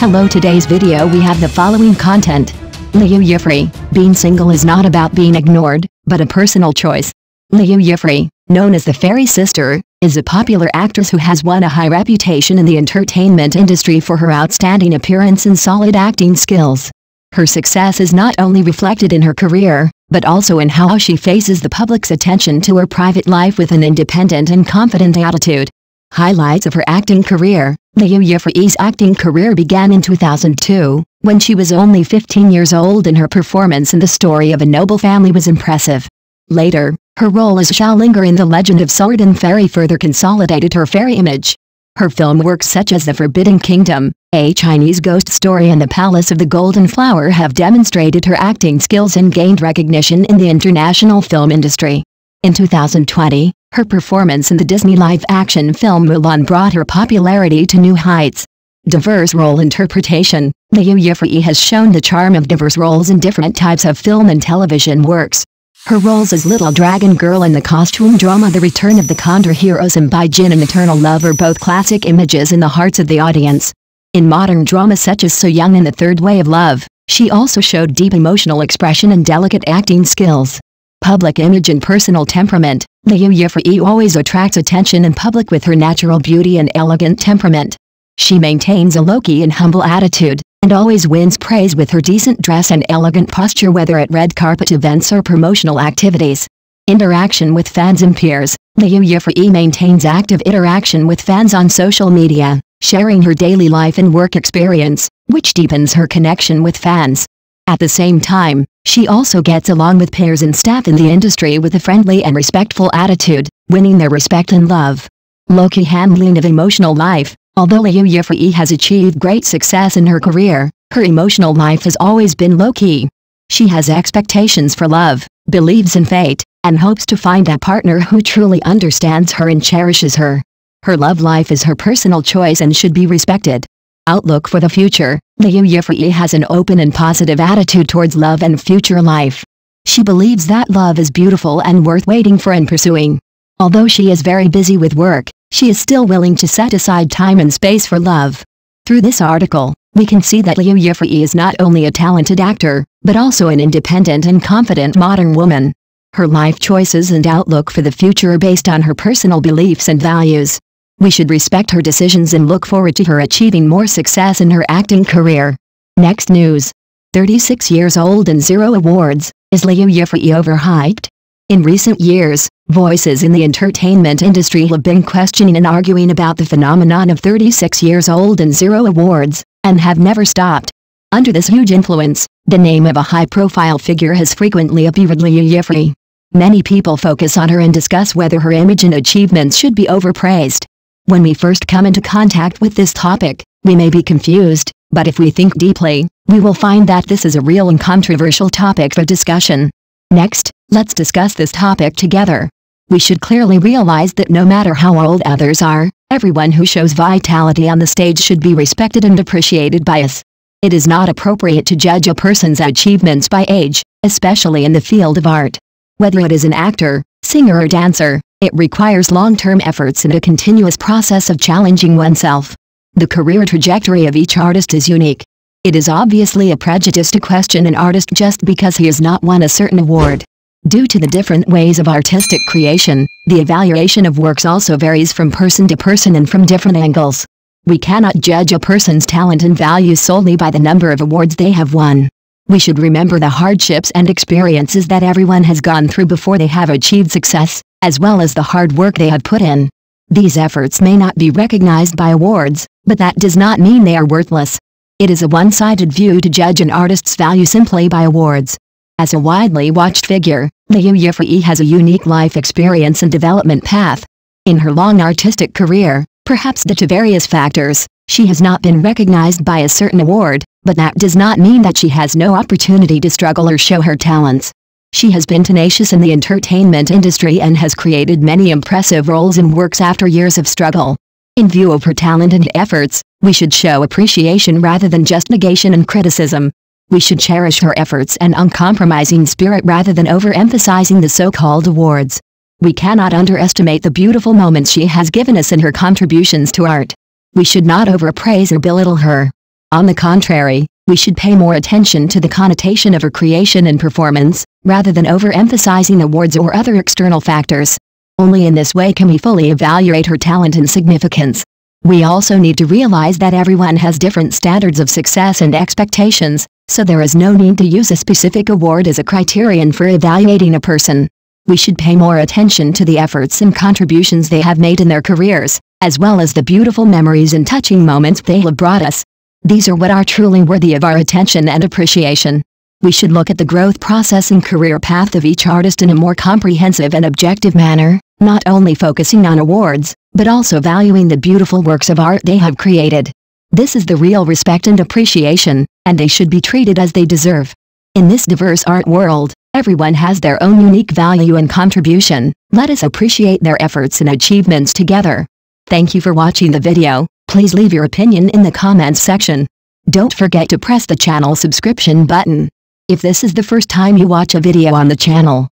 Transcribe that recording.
Hello today's video we have the following content. Liu Yifei, being single is not about being ignored, but a personal choice. Liu Yifei, known as the Fairy Sister, is a popular actress who has won a high reputation in the entertainment industry for her outstanding appearance and solid acting skills. Her success is not only reflected in her career, but also in how she faces the public's attention to her private life with an independent and confident attitude. Highlights of her acting career Liu Yifei's acting career began in 2002, when she was only 15 years old and her performance in The Story of a Noble Family was impressive. Later, her role as Xiaolinger in The Legend of Sword and Fairy further consolidated her fairy image. Her film works such as The Forbidden Kingdom, A Chinese Ghost Story and The Palace of the Golden Flower have demonstrated her acting skills and gained recognition in the international film industry. In 2020, her performance in the Disney live-action film Mulan brought her popularity to new heights. Diverse role interpretation Liu Yifei has shown the charm of diverse roles in different types of film and television works. Her roles as Little Dragon Girl in the costume drama The Return of the Condor Heroes and Bai Jin and Eternal Love are both classic images in the hearts of the audience. In modern drama such as So Young and The Third Way of Love, she also showed deep emotional expression and delicate acting skills. Public image and personal temperament Liu Yifei always attracts attention in public with her natural beauty and elegant temperament. She maintains a low-key and humble attitude, and always wins praise with her decent dress and elegant posture whether at red carpet events or promotional activities. Interaction with fans and peers Liu Yifei maintains active interaction with fans on social media, sharing her daily life and work experience, which deepens her connection with fans. At the same time, she also gets along with peers and staff in the industry with a friendly and respectful attitude, winning their respect and love. Low-key handling of emotional life Although Liu Yifei has achieved great success in her career, her emotional life has always been low-key. She has expectations for love, believes in fate, and hopes to find a partner who truly understands her and cherishes her. Her love life is her personal choice and should be respected. Outlook for the future Liu Yifei has an open and positive attitude towards love and future life. She believes that love is beautiful and worth waiting for and pursuing. Although she is very busy with work, she is still willing to set aside time and space for love. Through this article, we can see that Liu Yifei is not only a talented actor, but also an independent and confident modern woman. Her life choices and outlook for the future are based on her personal beliefs and values. We should respect her decisions and look forward to her achieving more success in her acting career. Next news. 36 years old and zero awards, is Liu Yifei overhyped? In recent years, voices in the entertainment industry have been questioning and arguing about the phenomenon of 36 years old and zero awards, and have never stopped. Under this huge influence, the name of a high-profile figure has frequently appeared Liu Yifei. Many people focus on her and discuss whether her image and achievements should be overpraised. When we first come into contact with this topic, we may be confused, but if we think deeply, we will find that this is a real and controversial topic for discussion. Next, let's discuss this topic together. We should clearly realize that no matter how old others are, everyone who shows vitality on the stage should be respected and appreciated by us. It is not appropriate to judge a person's achievements by age, especially in the field of art. Whether it is an actor, singer or dancer, it requires long-term efforts and a continuous process of challenging oneself. The career trajectory of each artist is unique. It is obviously a prejudice to question an artist just because he has not won a certain award. Due to the different ways of artistic creation, the evaluation of works also varies from person to person and from different angles. We cannot judge a person's talent and value solely by the number of awards they have won. We should remember the hardships and experiences that everyone has gone through before they have achieved success as well as the hard work they have put in. These efforts may not be recognized by awards, but that does not mean they are worthless. It is a one-sided view to judge an artist's value simply by awards. As a widely watched figure, Liu Yifei has a unique life experience and development path. In her long artistic career, perhaps due to various factors, she has not been recognized by a certain award, but that does not mean that she has no opportunity to struggle or show her talents. She has been tenacious in the entertainment industry and has created many impressive roles and works after years of struggle. In view of her talent and efforts, we should show appreciation rather than just negation and criticism. We should cherish her efforts and uncompromising spirit rather than overemphasizing the so-called awards. We cannot underestimate the beautiful moments she has given us and her contributions to art. We should not overpraise or belittle her. On the contrary, we should pay more attention to the connotation of her creation and performance, rather than overemphasizing awards or other external factors. Only in this way can we fully evaluate her talent and significance. We also need to realize that everyone has different standards of success and expectations, so there is no need to use a specific award as a criterion for evaluating a person. We should pay more attention to the efforts and contributions they have made in their careers, as well as the beautiful memories and touching moments they have brought us. These are what are truly worthy of our attention and appreciation. We should look at the growth process and career path of each artist in a more comprehensive and objective manner, not only focusing on awards, but also valuing the beautiful works of art they have created. This is the real respect and appreciation, and they should be treated as they deserve. In this diverse art world, everyone has their own unique value and contribution, let us appreciate their efforts and achievements together. Thank you for watching the video. Please leave your opinion in the comments section. Don't forget to press the channel subscription button. If this is the first time you watch a video on the channel,